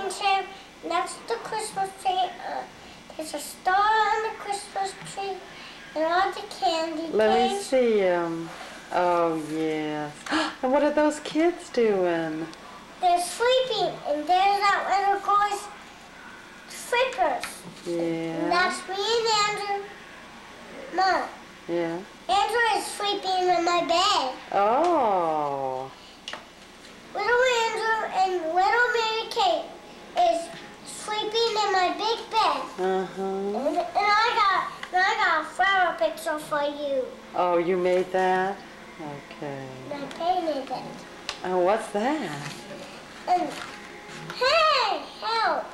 rocking chair. That's the Christmas tree. Uh, there's a star on the Christmas tree, and all the candy Let me see them. Oh, yes. And what are those kids doing? They're sleeping, and there's that little girl's flippers. And Yeah. that's me and Andrew. Mom, Yeah. Andrew is sleeping in my bed. Oh. Little Andrew and little Mary Kate is sleeping in my big bed. Uh-huh. And, and I got and I got a flower picture for you. Oh, you made that? Okay. And I painted it. Oh, what's that? And hey, help!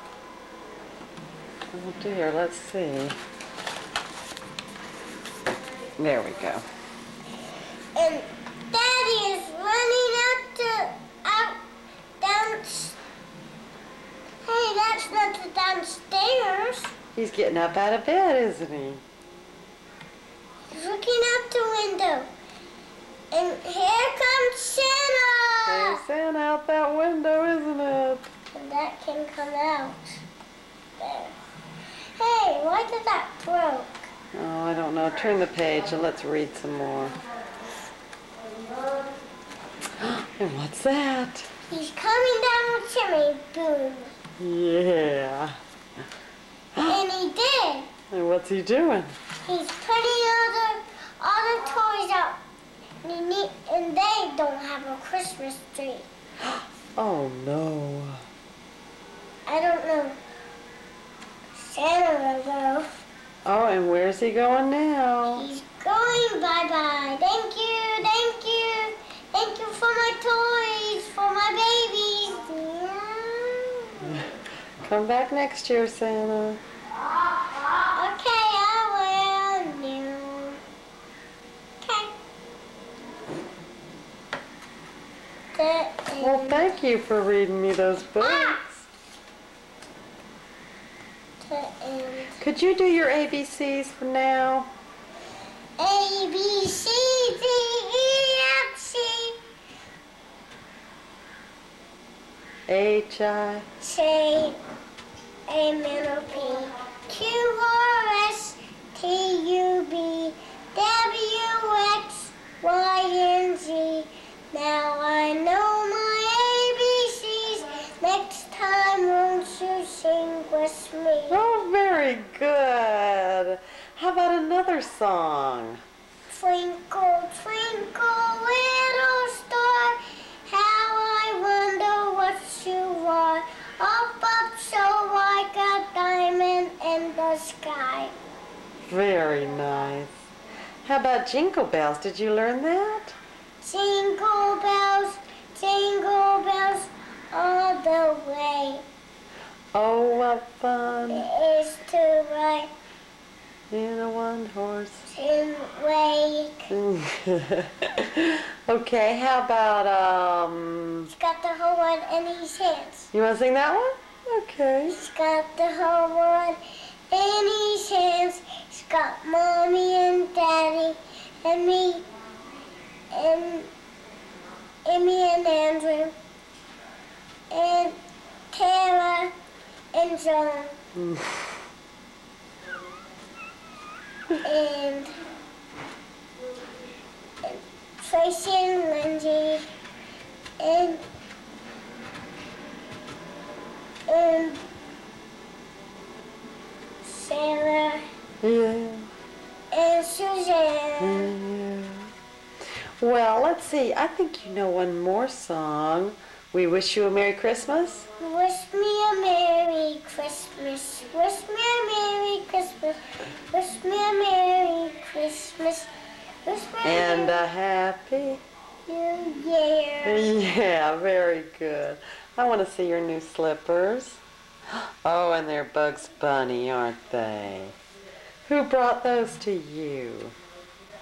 Oh dear, let's see. There we go. And Daddy is running out to out down. Hey, that's not the downstairs. He's getting up out of bed, isn't he? He's looking out the window. And here comes Santa! There's Santa out that window, isn't it? And that can come out. There. Hey, why did that broke? Oh, I don't know. Turn the page and let's read some more. And what's that? He's coming down the chimney. Boom. Yeah. And he did. And what's he doing? He's putting all the all the toys out. And, he need, and they don't have a Christmas tree. Oh no. I don't know. Santa will go. Oh, and where's he going now? He's going bye bye. Thank you, thank you, thank you for my toys, for my babies. Come back next year, Santa. Okay, I will. No. Okay. The Well, thank you for reading me those books. Could you do your ABCs for now? A B C D E F C H I. J A middle P Q R S T U V W X Y and Z. Now I know my ABCs. Next time, won't you sing with me? Oh, very good. How about another song? Twinkle, twinkle, little star, how I wonder what you are. Up, up, so like a diamond in the sky. Very nice. How about Jingle Bells? Did you learn that? Jingle bells, jingle bells, all the way. Oh, what fun It is to ride in a one-horse. in wake. okay, how about, um, He's got the whole one in his hands. you want to sing that one? Okay. He's got the whole world in his hands. He's got mommy and daddy and me and, and me and Andrew and Tara and John. And, and Tracy Well, let's see. I think you know one more song. We wish you a Merry Christmas. Wish me a Merry Christmas. Wish me a Merry Christmas. Wish me a Merry Christmas. Wish me a And a happy. New Year. Yeah, very good. I want to see your new slippers. Oh, and they're Bugs Bunny, aren't they? Who brought those to you?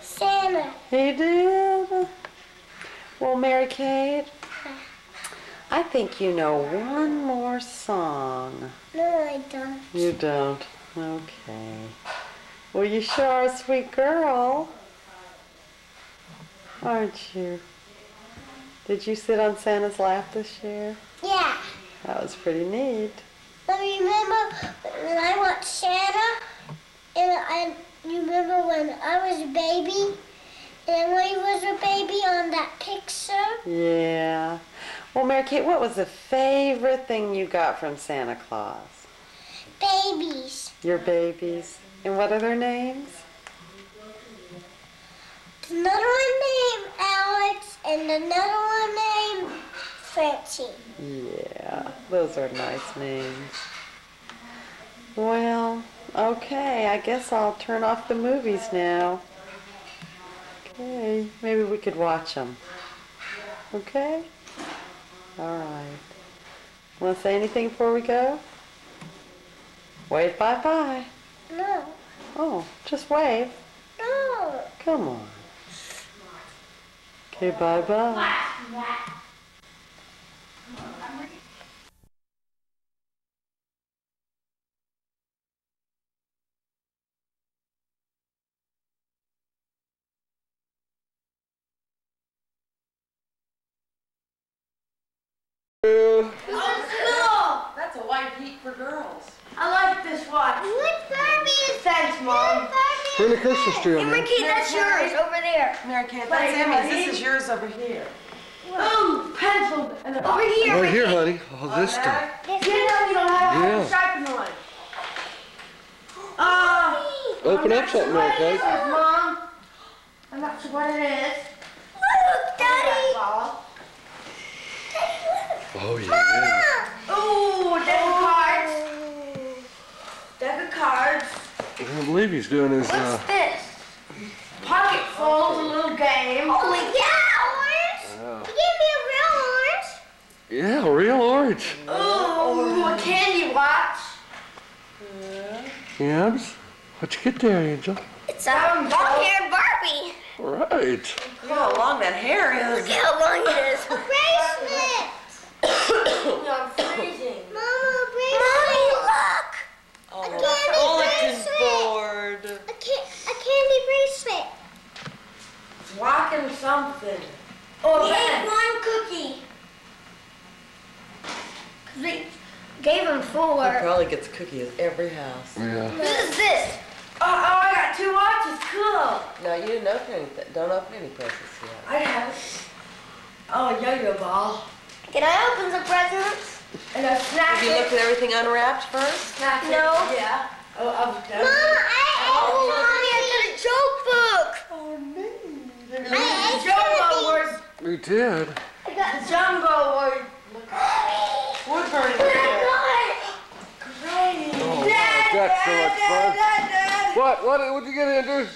Santa. He did. Well, Mary Kate, I think you know one more song. No, I don't. You don't? Okay. Well, you sure are a sweet girl. Aren't you? Did you sit on Santa's lap this year? Yeah. That was pretty neat. But remember when I watched Santa, and I remember when I was a baby, and when he was a baby on that picture. Yeah. Well, Mary Kate, what was the favorite thing you got from Santa Claus? Babies. Your babies. And what are their names? Another one named Alex, and another one named Francie. Yeah, those are nice names. Well, okay, I guess I'll turn off the movies now. Okay, maybe we could watch them. Okay? All right. Want to say anything before we go? Wave bye-bye. No, Oh, just wave. no. Come on. Okay, bye-bye. That's a white heat for girls. I like this watch. What Barbie is Thanks, Mom. Turn the Christmas tree on, man. Ricky, that's yours over there. Mary Kate, that's Emmy's. This is yours over here. Ooh, pencil. And over here. Right here, Ricky. honey. Oh, this stuff. You know you don't have Yeah. a sharpened one. Uh, Open up something sure there, what it is, Kate. Mom. I'm not sure what it is. Look, Daddy. Oh, yeah. Ooh, deck of cards. Deck of cards. I can't believe he's doing his, uh, What's this? Pocket full, a little game. Holy cow, orange! Give me a real orange. yeah, real orange. Ooh, a candy watch. Yams. What'd you get there, Angel? It's a long-haired Barbie. Right. Look how long that hair is. Look how long it is. A bracelet. I'm freezing. Mama, a bracelet. Mommy, look. Oh, A candy bulletin bracelet. board. A, ca- a candy bracelet. It's something. Oh, He ate one cookie. They gave him four. He probably gets cookies at every house. Oh, yeah. Who's this? Oh, oh, I got two watches. Cool. No, you didn't open anything. Don't open any presents yet. I have it. Oh, a yo-yo ball. Can I open the presents? And a snack Have you looked at everything unwrapped first? Snack it. No. Yeah. Oh, oh, Mama, I Oh, ate Mommy, I got a joke book. Oh, me. I ate Jumbo one of word. We did. these. Oh, I got Jumbo word. Woodbury. Great. Oh, wow, that's so much fun. Dad, What? What? What'd you get, Andrew?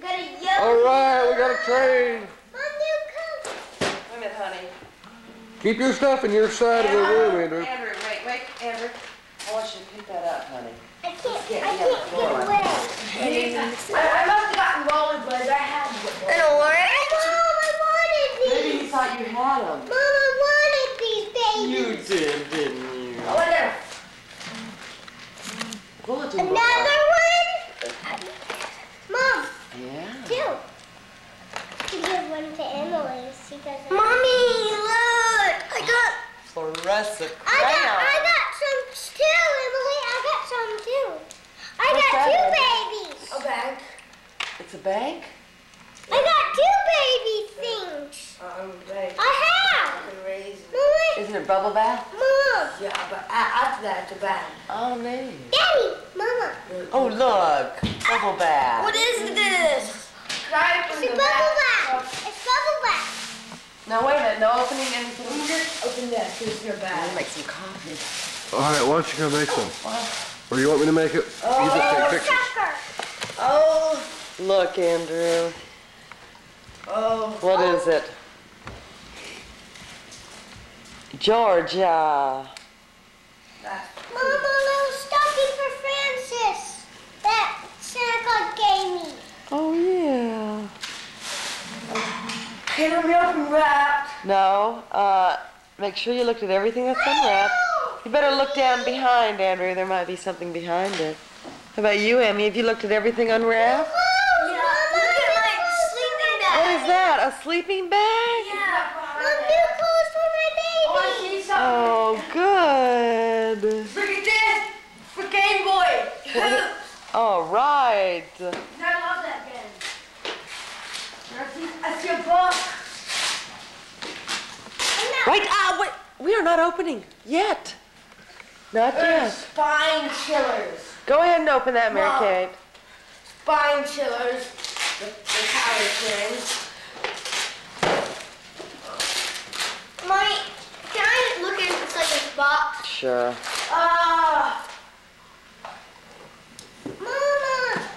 got a yellow. All right, we got a train. Mom, you come. Wait a minute, honey. Keep your stuff in your side of the room, Andrew. Andrew, wait, wait, Andrew. I want you to pick that up, honey. I can't, I can't get go away. I, I must have gotten rollerblades. I had them. An orange? Mom, I wanted Maybe these. he thought you had them. Mom, I wanted these babies. You did, didn't you? Oh, whatever. Bulletin board. Another one? Mom, Yeah. two. You give one to Emily. She doesn't. Mommy, look. I got, Fluorescent I got, I got some too, Emily. I got some too. I What's got two Emily? babies. A bag. It's a bag? I got two baby things. Um, bag. I have. A raisin. Mommy, bubble bath? Mom, Yeah, but a- after that, it's a bag. Oh, neat. Daddy, Mama. Oh, look. Bubble bath. What is this? It's a bubble bath. It's bubble bath. No, wait a minute. No opening anything. Open this. Here's your bath. I'm bag. gonna make some coffee. All right, why don't you go make some? Oh, or you want me to make it? You just take oh, pictures. Sucker. Oh, Look, Andrew. oh. What is it? Georgia. That. Mama, little stocking for Francis. That Santa Claus gave me. Oh, yeah. Can we open wrapped? No, uh, make sure you looked at everything that's unwrapped. You better look down behind, Andrew. There might be something behind it. How about you, Emmy? Have you looked at everything unwrapped? Mama, look at my sleeping bag. is that? A sleeping bag? Yeah. Mom, new clothes for my Oh, I baby. see something. Good. Look at this. For Game Boy. All right. I love that game. I see, a book. Right. Ah, wait. We are not opening yet. Not yet. Spine chillers. Go ahead and open that, Mary Mom. Kate. Spine chillers. The, the power things. Mommy, can I look inside this box? Sure. Ah. Mama!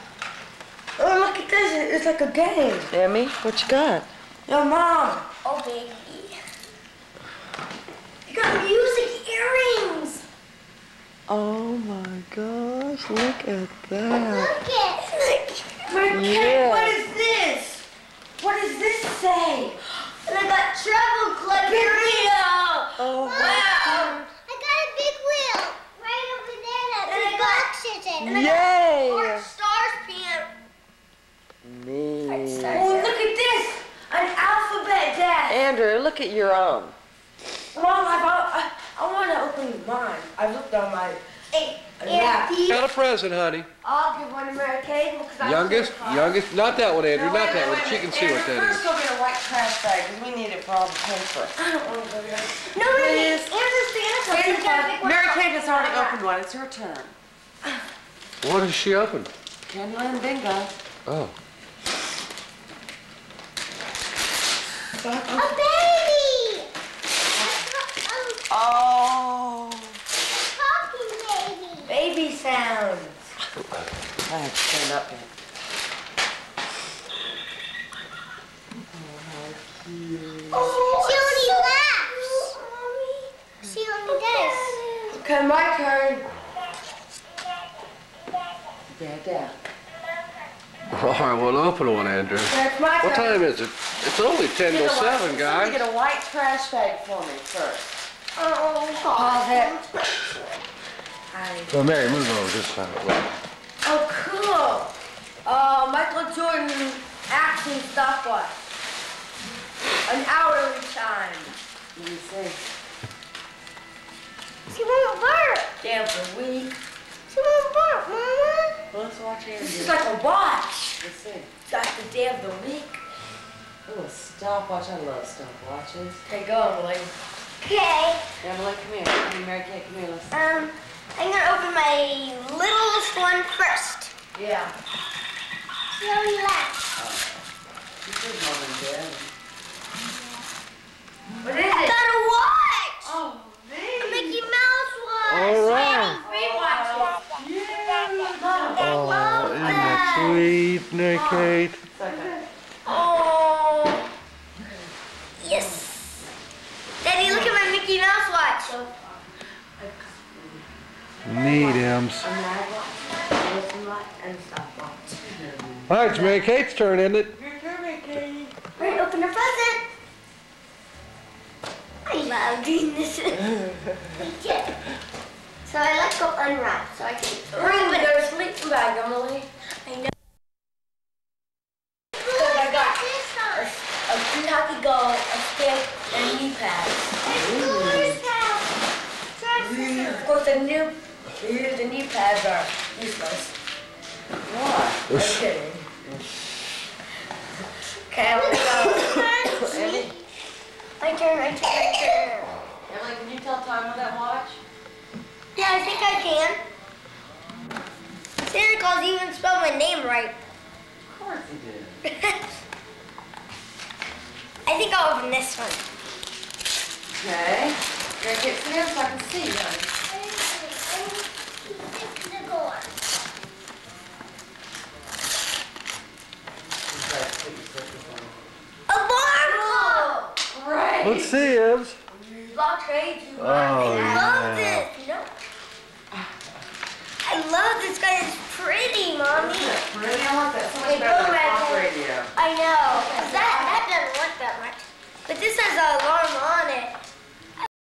oh, look at this. It's like a game. Emmy, what you got? Yo, Mom. Oh, baby. You got music earrings. Oh my gosh, look at that. Look it. My Yeah. what is this? What does this say? And I got travel earrings. Oh, Wow. I got a big wheel right over there that And I big got- box is. Yay! Orange stars pin. Neat. Oh, look at this. An alphabet desk. Andrew, look at your own. Mom, I've, I, I want to open mine. I've looked on my. Hey, Yeah. Got a present, honey. I'll give one to Mary Kate because I Youngest, youngest, not that one, Andrew, not that one. She can see what that First, is. go get a white trash bag because we need it for all the paper. I don't want to go there. No, really. Andrew's Santa Claus. He's got a. Mary Kate has already opened one. It's her turn. What has she opened? Candyland bingo. Oh. A baby. Oh. a talking baby. Baby sounds. I have to stand up here. Oh, she only laughs. She only does. Okay, my turn. There, there. All right, well, open one, Andrew. That's my What time is it? It's only 10 Get to a white- 7, Somebody guys. get a white trash bag for me first. Oh, Pause it. Well, Mary, move over this side. Oh, cool. Uh, Michael Jordan action stopwatch. An hourly time. Let me see. She won't bark. Damn for a week. She won't bark, Mama. Let's watch This is like a watch. Let's see. It's the day of the week. Oh, a stopwatch. I love stopwatches. Okay, go, Emily. Okay. Emily, come here. Come here, Mary Kate, come here. Let's Um, I'm gonna open my littlest one first. Yeah. She only laughs. This is mom and dad. That sweet, Mary Kate? Second. Oh. Yes. Daddy, look at my Mickey Mouse watch. Neat, Ems. A mag watch, listen watch, and stopwatch. All right, it's Mary Kate's turn, isn't it? Your turn, Mary Kate. All right, open the present. I love doing this. Yeah. so I like to unwrap so I can Bring me their sleeping bag, Emily. I know. Oh my God. This A, one. A Kentucky goal, a stick, and knee pads. It's Cooler's house. Try this Of course, the new, the knee pads are useless. What? Just kidding. Okay, I'm gonna go. one. Emily, My turn, my turn, my turn. Emily, can you tell time on that watch? Yeah, I think I can. Santa Claus even spelled my name right. Of course he did. I think I'll open this one. Okay. Mary Kate, sit down so I can see you. honey. Just like put your slippers on. Alarm clock! Great. Let's see, Ems. Lock trade you Oh, I love yeah. this. No. I love this guy. It's pretty, mommy. Isn't it pretty? I like that so much Hey, better go than back pop there. radio. I know. 'cause That that doesn't work that much. But this has an alarm on.